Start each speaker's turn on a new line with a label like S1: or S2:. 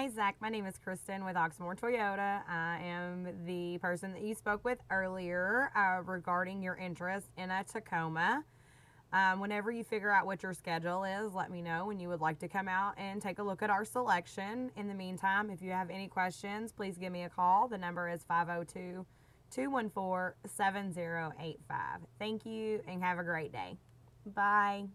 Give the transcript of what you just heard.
S1: Hi, Zach. My name is Kristin with Oxmoor Toyota. I am the person that you spoke with earlier uh, regarding your interest in a Tacoma. Um, whenever you figure out what your schedule is, let me know when you would like to come out and take a look at our selection. In the meantime, if you have any questions, please give me a call. The number is 502 214 7085. Thank you and have a great day. Bye.